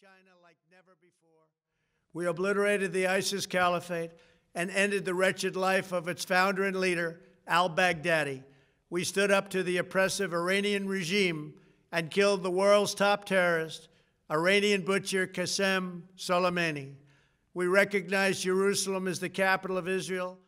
China like never before. We obliterated the ISIS caliphate and ended the wretched life of its founder and leader, al Baghdadi. We stood up to the oppressive Iranian regime and killed the world's top terrorist, Iranian butcher Qasem Soleimani. We recognized Jerusalem as the capital of Israel